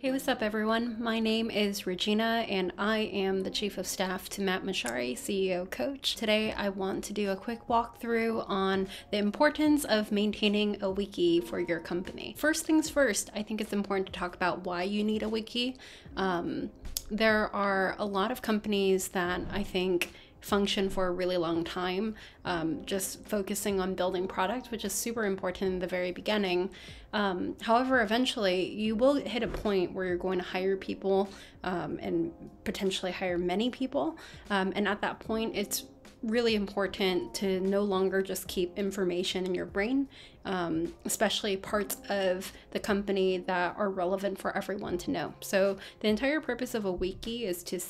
Hey, what's up, everyone? My name is Regina, and I am the Chief of Staff to Matt Mochary, CEO Coach. Today, I want to do a quick walkthrough on the importance of maintaining a wiki for your company. First things first, I think it's important to talk about why you need a wiki. Um, there are a lot of companies that I think function for a really long time, um, just focusing on building product, which is super important in the very beginning. Um, however, eventually you will hit a point where you're going to hire people um, and potentially hire many people. Um, and at that point, it's really important to no longer just keep information in your brain, um, especially parts of the company that are relevant for everyone to know. So, the entire purpose of a wiki is to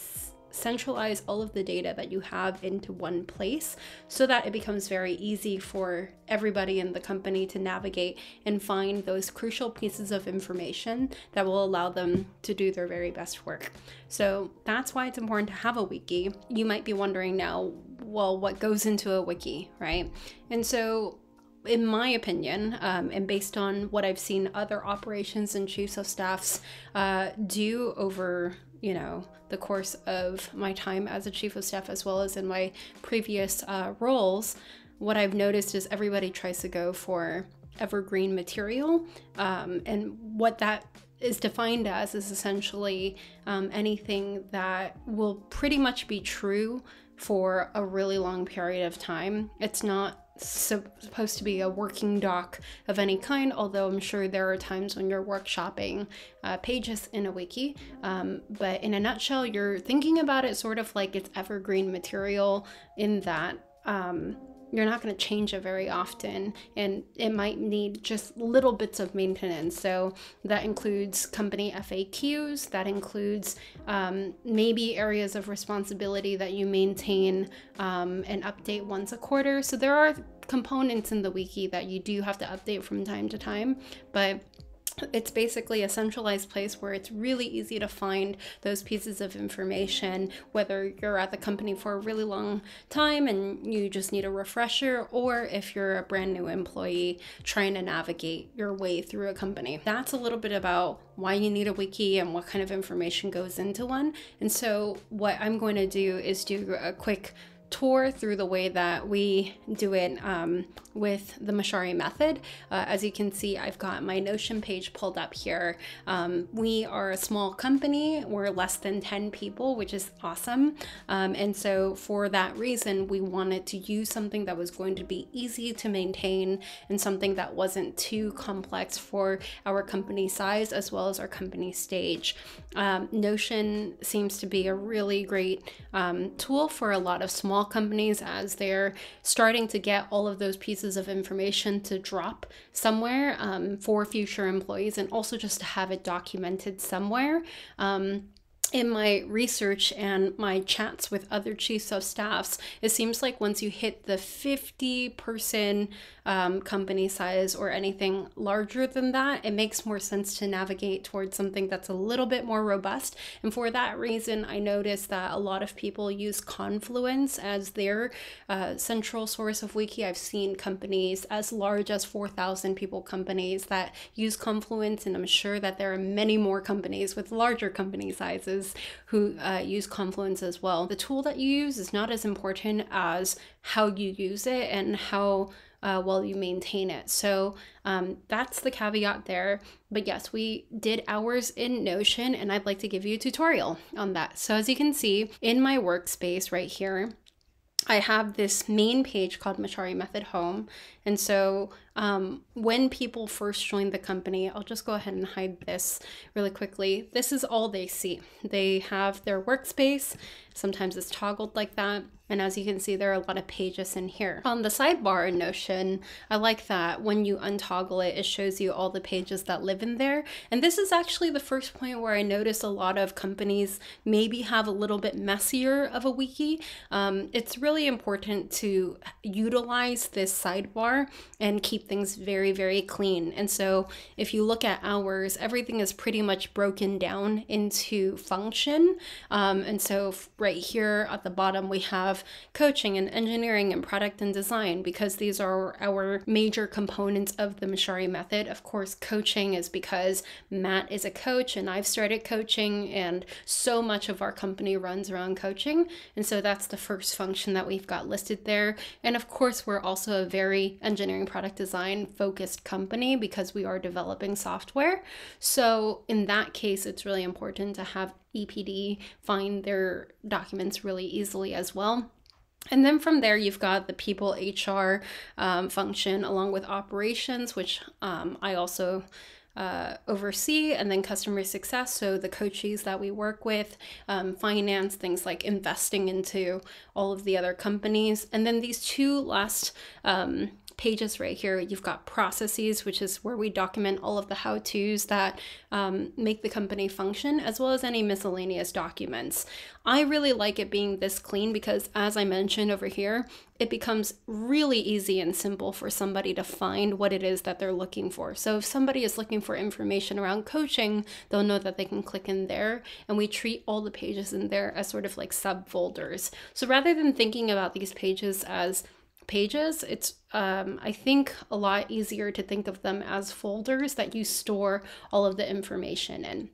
centralize all of the data that you have into one place so that it becomes very easy for everybody in the company to navigate and find those crucial pieces of information that will allow them to do their very best work. So that's why it's important to have a wiki. You might be wondering now, well, what goes into a wiki, right? And so in my opinion, um, and based on what I've seen other operations and chiefs of staffs uh, do over you know, the course of my time as a chief of staff as well as in my previous uh, roles, what I've noticed is everybody tries to go for evergreen material. Um, and what that is defined as is essentially um, anything that will pretty much be true for a really long period of time. It's not supposed to be a working doc of any kind, although I'm sure there are times when you're workshopping uh, pages in a wiki. Um, but in a nutshell, you're thinking about it sort of like it's evergreen material in that um, you're not going to change it very often and it might need just little bits of maintenance. So that includes company faqs that includes um, maybe areas of responsibility that you maintain um, and update once a quarter. So there are components in the wiki that you do have to update from time to time but it's basically a centralized place where it's really easy to find those pieces of information, whether you're at the company for a really long time and you just need a refresher, or if you're a brand new employee trying to navigate your way through a company. That's a little bit about why you need a wiki and what kind of information goes into one. And so, what I'm going to do is do a quick tour through the way that we do it um, with the Mochary method. Uh, as you can see, I've got my Notion page pulled up here. Um, we are a small company, we're less than 10 people, which is awesome. Um, and so, for that reason, we wanted to use something that was going to be easy to maintain and something that wasn't too complex for our company size as well as our company stage. Um, Notion seems to be a really great um, tool for a lot of small small companies as they're starting to get all of those pieces of information to drop somewhere um, for future employees and also just to have it documented somewhere. Um, in my research and my chats with other chiefs of staffs, it seems like once you hit the 50 person um, company size or anything larger than that, it makes more sense to navigate towards something that's a little bit more robust. And for that reason, I noticed that a lot of people use Confluence as their uh, central source of wiki. I've seen companies as large as 4,000 people companies that use Confluence, and I'm sure that there are many more companies with larger company sizes who uh, use Confluence as well. The tool that you use is not as important as how you use it and how uh, well you maintain it. So um, that's the caveat there. But yes, we did ours in Notion, and I'd like to give you a tutorial on that. So as you can see in my workspace right here, I have this main page called Mochary Method Home. And so um, when people first join the company, I'll just go ahead and hide this really quickly. This is all they see. They have their workspace. Sometimes it's toggled like that. And as you can see, there are a lot of pages in here. On the sidebar in Notion, I like that when you untoggle it, it shows you all the pages that live in there. And this is actually the first point where I notice a lot of companies maybe have a little bit messier of a wiki. Um, it's really important to utilize this sidebar and keep things very, very clean. And so if you look at ours, everything is pretty much broken down into function. Um, and so right here at the bottom, we have coaching and engineering and product and design because these are our major components of the Mochary method. Of course, coaching is because Matt is a coach and I've started coaching, and so much of our company runs around coaching. And so that's the first function that we've got listed there. And of course, we're also a very engineering product design focused company because we are developing software. So in that case, it's really important to have EPD find their documents really easily as well. And then from there, you've got the people HR um, function along with operations, which um, I also uh, oversee, and then customer success. So the coaches that we work with, um, finance, things like investing into all of the other companies. And then these two last um, pages right here, you've got processes, which is where we document all of the how to's that um, make the company function, as well as any miscellaneous documents. I really like it being this clean because, as I mentioned over here, it becomes really easy and simple for somebody to find what it is that they're looking for. So, if somebody is looking for information around coaching, they'll know that they can click in there, and we treat all the pages in there as sort of like subfolders. So, rather than thinking about these pages as pages, it's um, I think a lot easier to think of them as folders that you store all of the information in.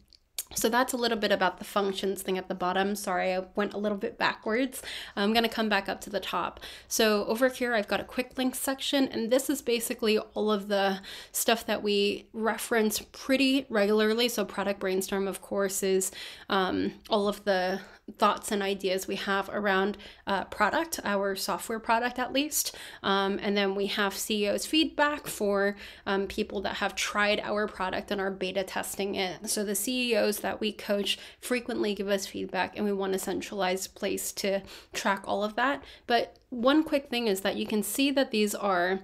So that's a little bit about the functions thing at the bottom. Sorry, I went a little bit backwards. I'm going to come back up to the top. So over here, I've got a quick links section, and this is basically all of the stuff that we reference pretty regularly. So product brainstorm, of course, is um, all of the thoughts and ideas we have around uh, product, our software product at least. Um, and then we have CEO's feedback for um, people that have tried our product and are beta testing it. So the CEOs that we coach frequently give us feedback, and we want a centralized place to track all of that. But one quick thing is that you can see that these are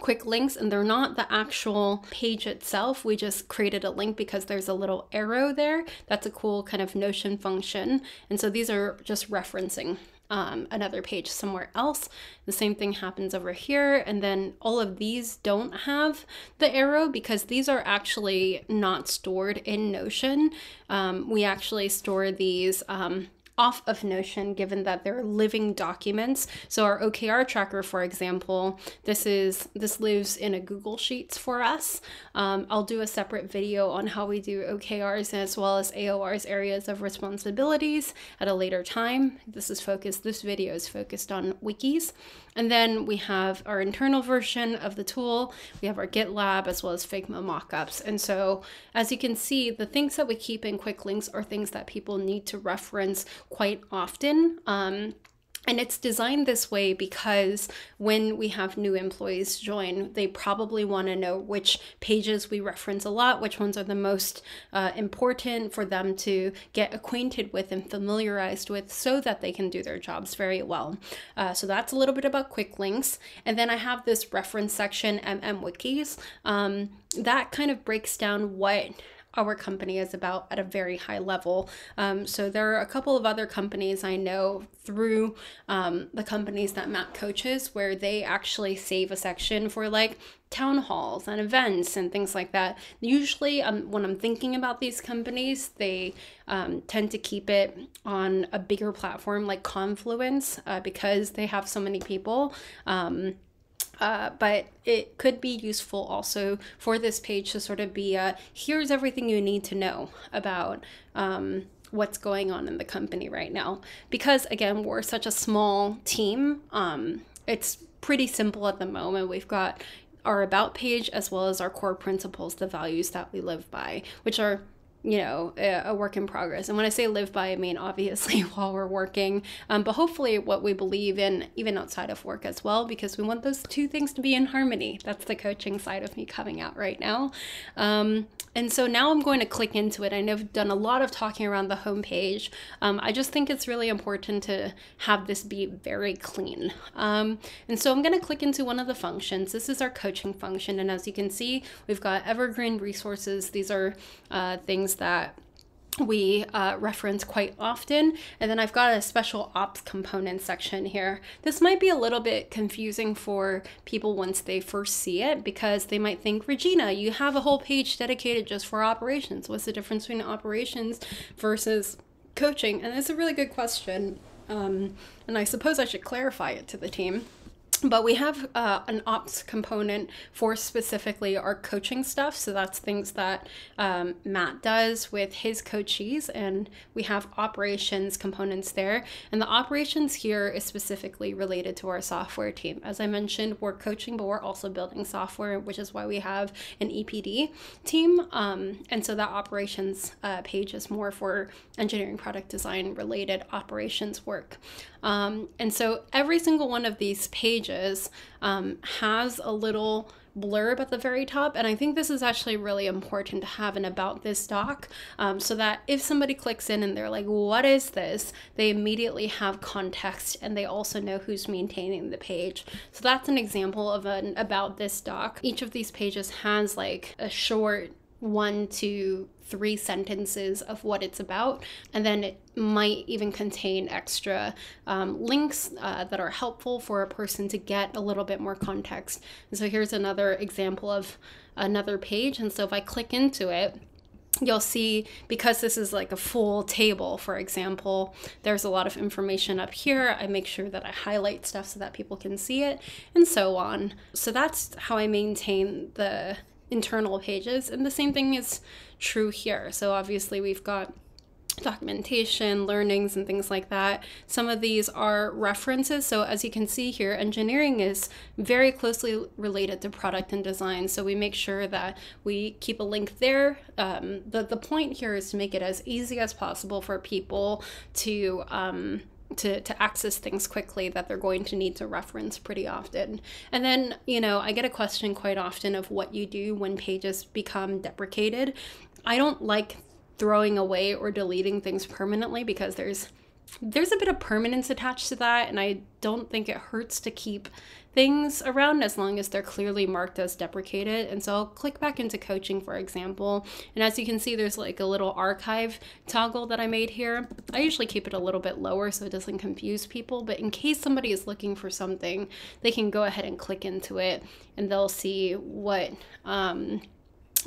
quick links and they're not the actual page itself. We just created a link because there's a little arrow there. That's a cool kind of Notion function. And so these are just referencing um, another page somewhere else. The same thing happens over here. And then all of these don't have the arrow because these are actually not stored in Notion. Um, we actually store these um, off of Notion given that they're living documents. So our OKR tracker, for example, this is this lives in a Google Sheets for us. Um, I'll do a separate video on how we do OKRs as well as AOR's areas of responsibilities at a later time. This is focused, this video is focused on wikis. And then we have our internal version of the tool. We have our GitLab as well as Figma mockups. And so as you can see, the things that we keep in quick links are things that people need to reference quite often. Um, and it's designed this way because when we have new employees join, they probably want to know which pages we reference a lot, which ones are the most uh, important for them to get acquainted with and familiarized with so that they can do their jobs very well. Uh, so that's a little bit about quick links. And then I have this reference section, MM Wikis. Um, that kind of breaks down what our company is about at a very high level. Um, so there are a couple of other companies I know through um, the companies that Matt coaches where they actually save a section for like town halls and events and things like that. Usually, um, when I'm thinking about these companies, they um, tend to keep it on a bigger platform like Confluence uh, because they have so many people. Um, uh, but it could be useful also for this page to sort of be a here's everything you need to know about um, what's going on in the company right now. Because again, we're such a small team, um, it's pretty simple at the moment. We've got our about page as well as our core principles, the values that we live by, which are you know, a, work in progress. And when I say live by, I mean obviously while we're working, um, but hopefully what we believe in even outside of work as well, because we want those two things to be in harmony. That's the coaching side of me coming out right now. Um, and so now I'm going to click into it. I know I've done a lot of talking around the homepage. Um, I just think it's really important to have this be very clean. Um, and so I'm going to click into one of the functions. This is our coaching function. And as you can see, we've got evergreen resources. These are uh, things that we uh, reference quite often. And then I've got a special ops component section here. This might be a little bit confusing for people once they first see it because they might think, Regina, you have a whole page dedicated just for operations. What's the difference between operations versus coaching? And it's a really good question. Um, and I suppose I should clarify it to the team but we have uh, an ops component for specifically our coaching stuff. So that's things that um, matt does with his coachees and we have operations components there. And the operations here is specifically related to our software team. As i mentioned we're coaching but we're also building software which is why we have an epd team. Um, and so that operations uh, page is more for engineering product design related operations work. Um, and so every single one of these pages um, has a little blurb at the very top. And I think this is actually really important to have an about this doc um, so that if somebody clicks in and they're like, what is this? They immediately have context and they also know who's maintaining the page. So that's an example of an about this doc. Each of these pages has like a short one to three sentences of what it's about, and then it might even contain extra um, links uh, that are helpful for a person to get a little bit more context. And so here's another example of another page. And so if I click into it, you'll see because this is like a full table for example there's a lot of information up here i make sure that i highlight stuff so that people can see it and so on so that's how i maintain the internal pages. And the same thing is true here. So obviously we've got documentation, learnings, and things like that. Some of these are references. So as you can see here, engineering is very closely related to product and design. So we make sure that we keep a link there. Um, the, the point here is to make it as easy as possible for people to um, to, to access things quickly that they're going to need to reference pretty often. And then, you know, I get a question quite often of what you do when pages become deprecated. I don't like throwing away or deleting things permanently because there's there's a bit of permanence attached to that and I don't think it hurts to keep things around as long as they're clearly marked as deprecated. And so I'll click back into coaching, for example. And as you can see, there's like a little archive toggle that I made here. I usually keep it a little bit lower so it doesn't confuse people. But in case somebody is looking for something, they can go ahead and click into it and they'll see what um,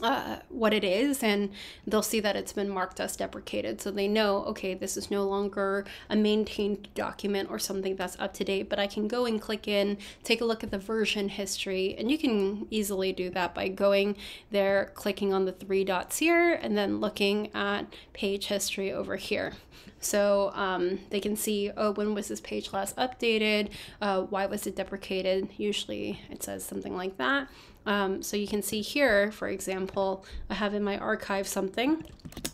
uh, what it is and they'll see that it's been marked as deprecated so they know okay this is no longer a maintained document or something that's up to date but i can go and click in take a look at the version history and you can easily do that by going there clicking on the three dots here and then looking at page history over here so um, they can see, oh, when was this page last updated? Uh, why was it deprecated? Usually it says something like that. Um, so you can see here, for example, I have in my archive something,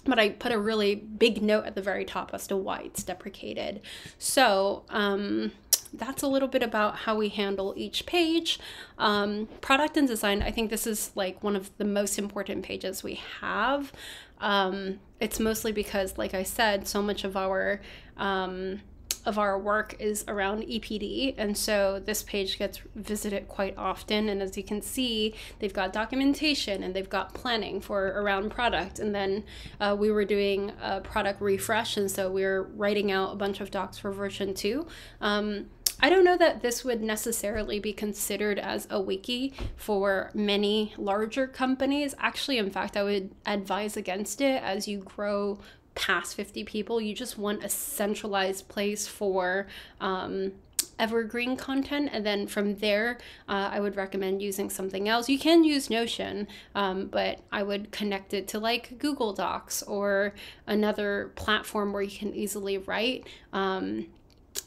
but I put a really big note at the very top as to why it's deprecated. So um, that's a little bit about how we handle each page. Um, product and design, I think this is like one of the most important pages we have. Um, it's mostly because, like I said, so much of our um, of our work is around EPD, and so this page gets visited quite often. And as you can see, they've got documentation and they've got planning for around product. And then uh, we were doing a product refresh, and so we are writing out a bunch of docs for version two. Um, I don't know that this would necessarily be considered as a wiki for many larger companies. Actually, in fact, I would advise against it as you grow past 50 people. You just want a centralized place for um, evergreen content. And then from there uh, i would recommend using something else. You can use notion um, but i would connect it to like google docs or another platform where you can easily write um,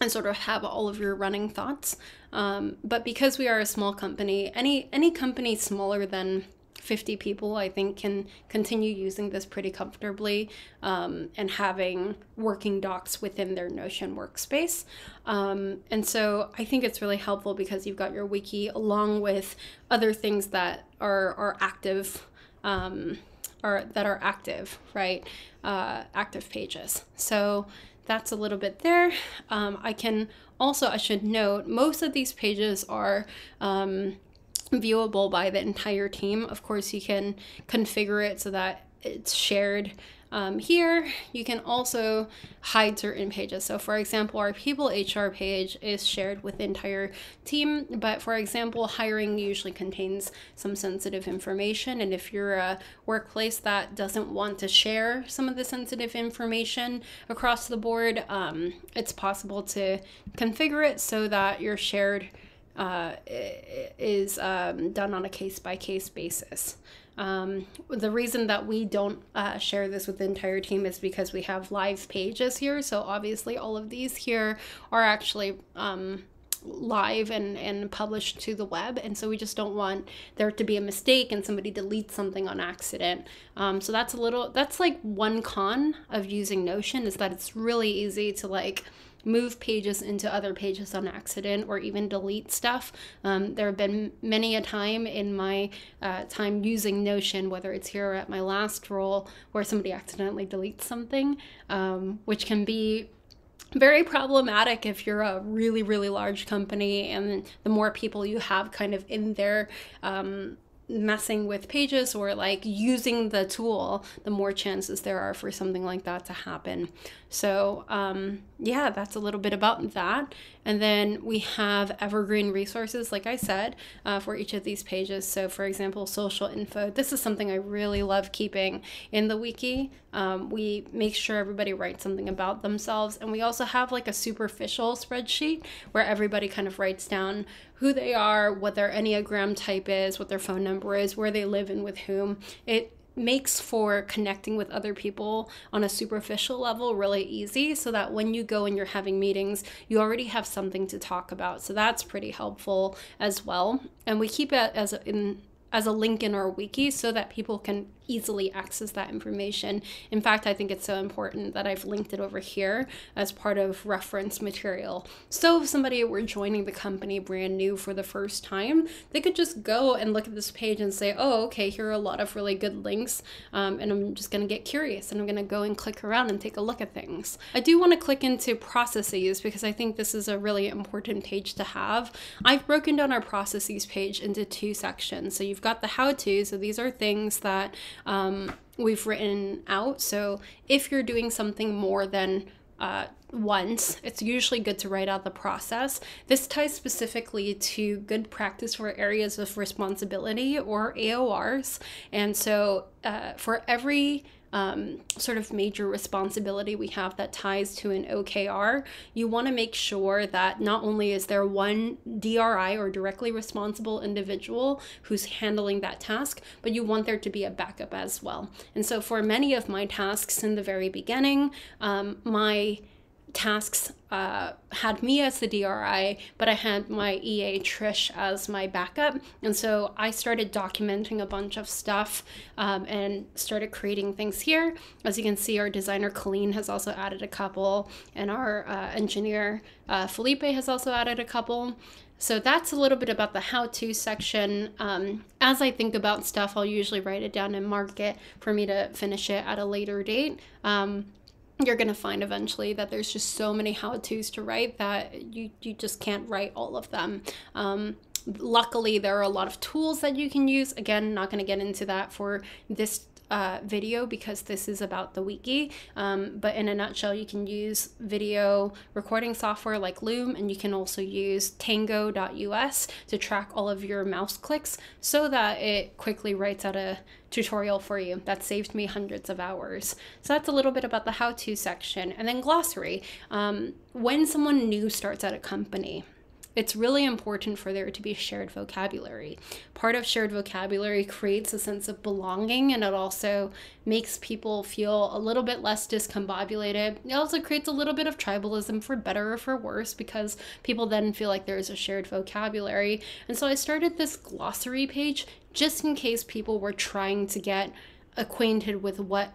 and sort of have all of your running thoughts. Um, but because we are a small company any any company smaller than 50 people, I think, can continue using this pretty comfortably um, and having working docs within their Notion workspace. Um, and so I think it's really helpful because you've got your wiki along with other things that are, are active. Um, are that are active, right? Uh, active pages. So that's a little bit there. Um, I can also, I should note, most of these pages are um, viewable by the entire team. Of course, you can configure it so that it's shared Um, here, you can also hide certain pages. So, for example, our people HR page is shared with the entire team, but for example, hiring usually contains some sensitive information. And if you're a workplace that doesn't want to share some of the sensitive information across the board, um, it's possible to configure it so that your shared uh, is um, done on a case by case basis. Um, the reason that we don't uh, share this with the entire team is because we have live pages here. So obviously, all of these here are actually um, live and, and published to the web. And so we just don't want there to be a mistake and somebody deletes something on accident. Um, so that's a little, that's like one con of using Notion is that it's really easy to like, move pages into other pages on accident or even delete stuff. Um, there have been many a time in my uh, time using Notion, whether it's here or at my last role, where somebody accidentally deletes something, um, which can be very problematic if you're a really really large company and the more people you have kind of in there um, messing with pages or like using the tool, the more chances there are for something like that to happen. So, um, yeah, that's a little bit about that. And then we have evergreen resources, like I said, uh, for each of these pages. So, for example, social info. This is something I really love keeping in the wiki. Um, we make sure everybody writes something about themselves. And we also have like a superficial spreadsheet where everybody kind of writes down who they are, what their Enneagram type is, what their phone number is, where they live and with whom. It makes for connecting with other people on a superficial level really easy so that when you go and you're having meetings, you already have something to talk about. So that's pretty helpful as well. And we keep it as in as a link in our wiki so that people can easily access that information. In fact, I think it's so important that I've linked it over here as part of reference material. So if somebody were joining the company brand new for the first time, they could just go and look at this page and say, oh, okay, here are a lot of really good links. Um, and I'm just going to get curious and I'm going to go and click around and take a look at things. I do want to click into processes because I think this is a really important page to have. I've broken down our processes page into two sections. So you've got the how to, so these are things that um, we've written out. So if you're doing something more than uh, once, it's usually good to write out the process. This ties specifically to good practice for areas of responsibility or AORs. And so uh, for every um, sort of major responsibility we have that ties to an OKR, you want to make sure that not only is there one DRI or directly responsible individual who's handling that task, but you want there to be a backup as well. And so for many of my tasks in the very beginning, um, my tasks uh, had me as the DRI, but I had my EA Trish as my backup. And so I started documenting a bunch of stuff um, and started creating things here. As you can see, our designer Colleen has also added a couple, and our uh, engineer uh, Felipe has also added a couple. So that's a little bit about the how to section. Um, as I think about stuff, I'll usually write it down and mark it for me to finish it at a later date. Um, you're going to find eventually that there's just so many how-to's to write that you, you just can't write all of them. Um, luckily, there are a lot of tools that you can use. Again, not going to get into that for this uh, video because this is about the wiki. Um, but in a nutshell, you can use video recording software like Loom, and you can also use tango.us to track all of your mouse clicks so that it quickly writes out a tutorial for you. That saved me hundreds of hours. So that's a little bit about the how to section. And then glossary. Um, when someone new starts at a company, it's really important for there to be shared vocabulary. Part of shared vocabulary creates a sense of belonging and it also makes people feel a little bit less discombobulated. It also creates a little bit of tribalism for better or for worse because people then feel like there's a shared vocabulary. And so I started this glossary page just in case people were trying to get acquainted with what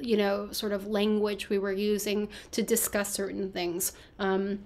you know sort of language we were using to discuss certain things um,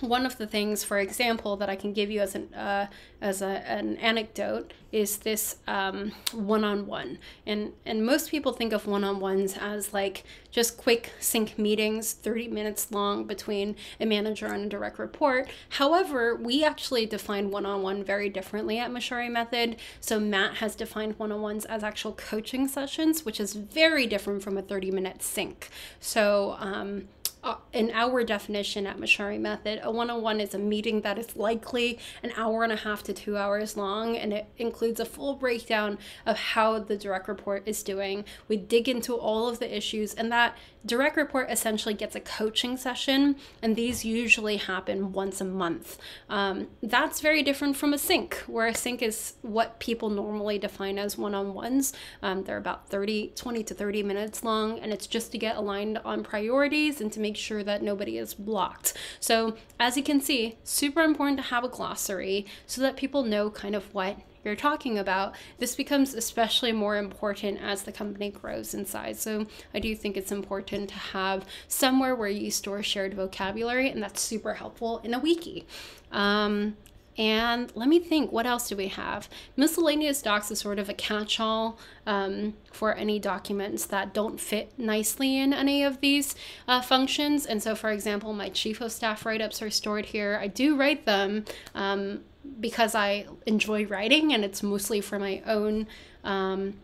one of the things, for example, that I can give you as an uh, as a, an anecdote is this um, one-on-one, and and most people think of one-on-ones as like just quick sync meetings, thirty minutes long between a manager and a direct report. However, we actually define one-on-one very differently at Mochary Method. So Matt has defined one-on-ones as actual coaching sessions, which is very different from a thirty-minute sync. So um, uh, in our definition at Mochary Method, a one on one is a meeting that is likely an hour and a half to two hours long, and it includes a full breakdown of how the direct report is doing. We dig into all of the issues, and that direct report essentially gets a coaching session, and these usually happen once a month. Um, that's very different from a sync, where a sync is what people normally define as one on ones. Um, they're about 30, 20 to 30 minutes long, and it's just to get aligned on priorities and to make make sure that nobody is blocked. So as you can see, super important to have a glossary so that people know kind of what you're talking about. This becomes especially more important as the company grows in size. So I do think it's important to have somewhere where you store shared vocabulary, and that's super helpful in a wiki. Um, and let me think, what else do we have? Miscellaneous docs is sort of a catch all um, for any documents that don't fit nicely in any of these uh, functions. And so, for example, my chief of staff write ups are stored here. I do write them um, because I enjoy writing, and it's mostly for my own. Um,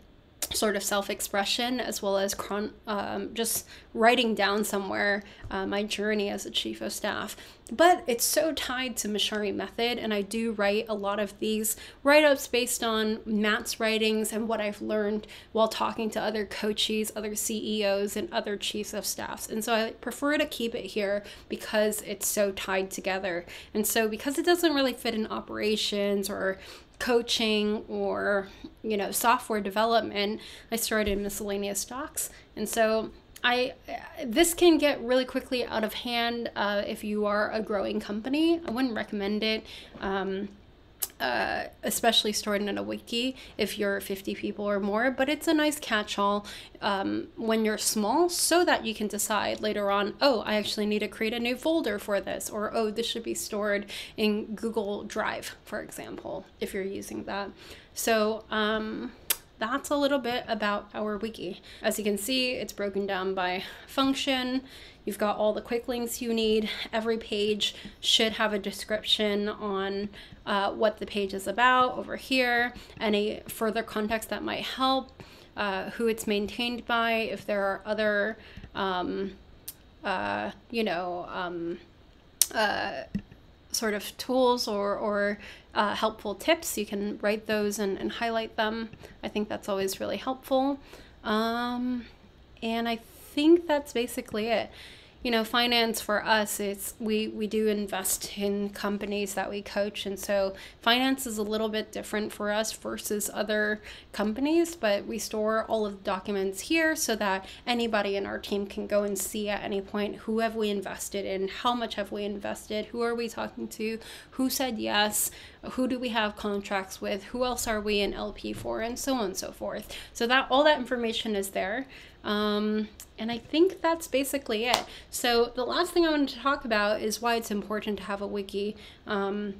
sort of self-expression as well as chron- um, just writing down somewhere uh, my journey as a chief of staff. But it's so tied to Mochary method and i do write a lot of these write-ups based on matt's writings and what i've learned while talking to other coaches other ceos and other chiefs of staffs. And so i prefer to keep it here because it's so tied together. And so because it doesn't really fit in operations or coaching or you know software development i started miscellaneous docs. And so i this can get really quickly out of hand uh, if you are a growing company. I wouldn't recommend it. Um, uh, especially stored in a wiki if you're 50 people or more, but it's a nice catch all um, when you're small so that you can decide later on, oh, I actually need to create a new folder for this, or oh, this should be stored in Google Drive, for example, if you're using that. So, um, that's a little bit about our wiki. As you can see, it's broken down by function. You've got all the quick links you need. Every page should have a description on uh, what the page is about over here, any further context that might help, uh, who it's maintained by, if there are other, um, uh, you know, um, uh, sort of tools or, or uh, helpful tips, you can write those and, and highlight them. I think that's always really helpful. Um, and I think that's basically it. You know finance for us it's we we do invest in companies that we coach and so finance is a little bit different for us versus other companies but we store all of the documents here so that anybody in our team can go and see at any point who have we invested in how much have we invested who are we talking to who said yes who do we have contracts with who else are we in lp for and so on and so forth so that all that information is there um, and I think that's basically it. So the last thing I wanted to talk about is why it's important to have a wiki. Um,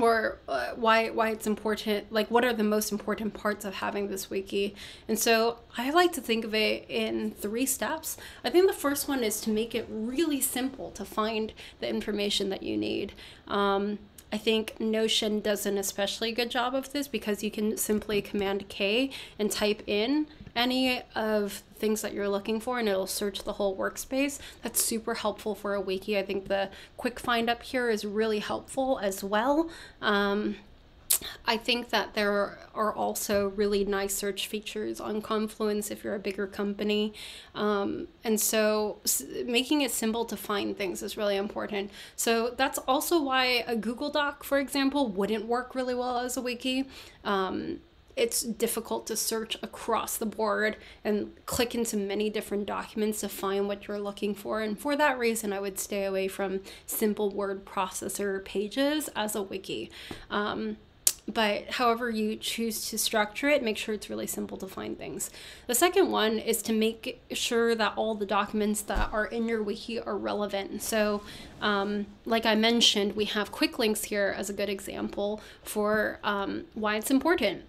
or uh, why why it's important like what are the most important parts of having this wiki and so i like to think of it in three steps i think the first one is to make it really simple to find the information that you need um, I think Notion does an especially good job of this because you can simply Command K and type in any of things that you're looking for and it'll search the whole workspace. That's super helpful for a wiki. I think the quick find up here is really helpful as well. Um, I think that there are also really nice search features on Confluence if you're a bigger company. Um, and so making it simple to find things is really important. So that's also why a Google Doc, for example, wouldn't work really well as a wiki. Um, it's difficult to search across the board and click into many different documents to find what you're looking for. And for that reason, I would stay away from simple word processor pages as a wiki. Um, but however you choose to structure it, make sure it's really simple to find things. The second one is to make sure that all the documents that are in your wiki are relevant. So, um, like I mentioned, we have quick links here as a good example for um, why it's important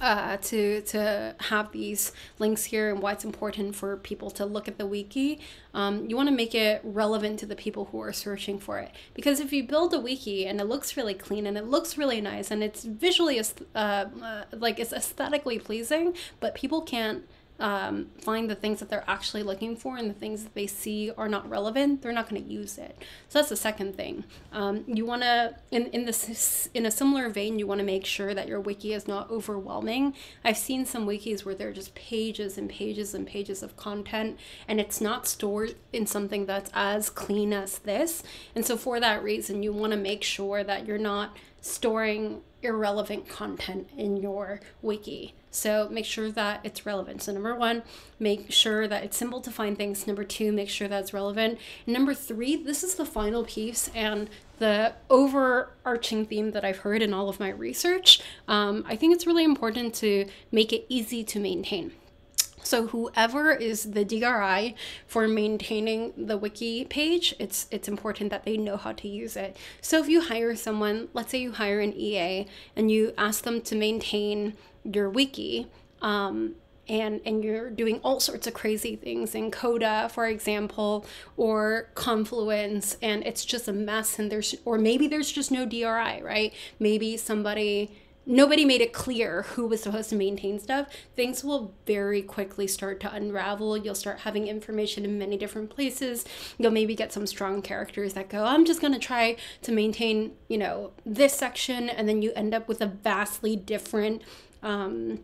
uh, to to have these links here and why it's important for people to look at the wiki. Um, you want to make it relevant to the people who are searching for it because if you build a wiki and it looks really clean and it looks really nice and it's visually uh, uh, like it's aesthetically pleasing, but people can't um, find the things that they're actually looking for and the things that they see are not relevant, they're not going to use it. So that's the second thing. Um, you want to, in in this in a similar vein, you want to make sure that your wiki is not overwhelming. I've seen some wikis where there are just pages and pages and pages of content, and it's not stored in something that's as clean as this. And so for that reason, you want to make sure that you're not storing irrelevant content in your wiki. So make sure that it's relevant. So number one, make sure that it's simple to find things. Number two, make sure that it's relevant. Number three, this is the final piece and the overarching theme that I've heard in all of my research. Um, I think it's really important to make it easy to maintain. So whoever is the DRI for maintaining the wiki page, it's it's important that they know how to use it. So if you hire someone, let's say you hire an EA and you ask them to maintain your wiki, um, and and you're doing all sorts of crazy things in Coda, for example, or Confluence, and it's just a mess. And there's or maybe there's just no DRI, right? Maybe somebody nobody made it clear who was supposed to maintain stuff, things will very quickly start to unravel. You'll start having information in many different places. You'll maybe get some strong characters that go, I'm just going to try to maintain, you know, this section. And then you end up with a vastly different um,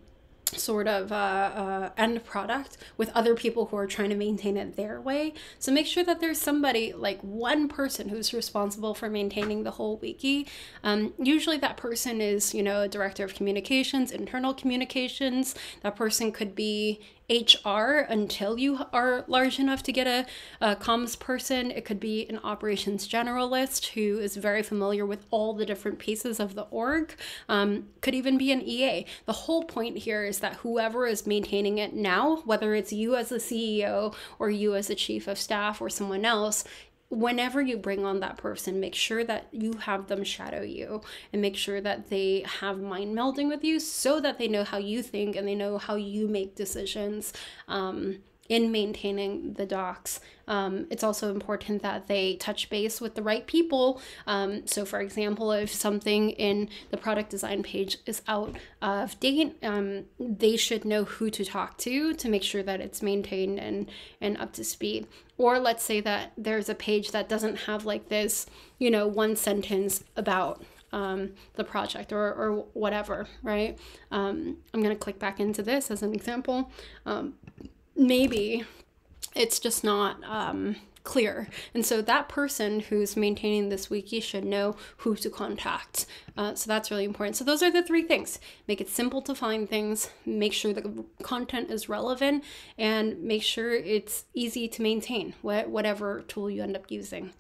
sort of uh, uh, end product with other people who are trying to maintain it their way. So make sure that there's somebody, like one person, who's responsible for maintaining the whole wiki. Um, usually that person is, you know, a director of communications, internal communications. That person could be HR until you are large enough to get a, a comms person. It could be an operations generalist who is very familiar with all the different pieces of the org. Um, could even be an EA. The whole point here is that whoever is maintaining it now, whether it's you as the CEO or you as the chief of staff or someone else, whenever you bring on that person, make sure that you have them shadow you and make sure that they have mind melding with you so that they know how you think and they know how you make decisions. Um, in maintaining the docs. Um, it's also important that they touch base with the right people. Um, so, for example, if something in the product design page is out of date, um, they should know who to talk to to make sure that it's maintained and, and up to speed. Or let's say that there's a page that doesn't have like this, you know, one sentence about um, the project or, or whatever, right? Um, I'm going to click back into this as an example. Um, maybe it's just not um, clear. And so that person who's maintaining this wiki should know who to contact. Uh, so that's really important. So those are the three things. Make it simple to find things, make sure the content is relevant, and make sure it's easy to maintain, whatever tool you end up using.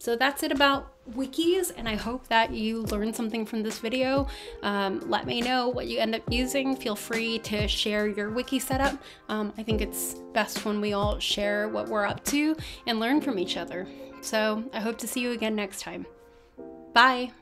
So that's it about wikis, and I hope that you learned something from this video. Um, let me know what you end up using. Feel free to share your wiki setup. Um, I think it's best when we all share what we're up to and learn from each other. So I hope to see you again next time. Bye!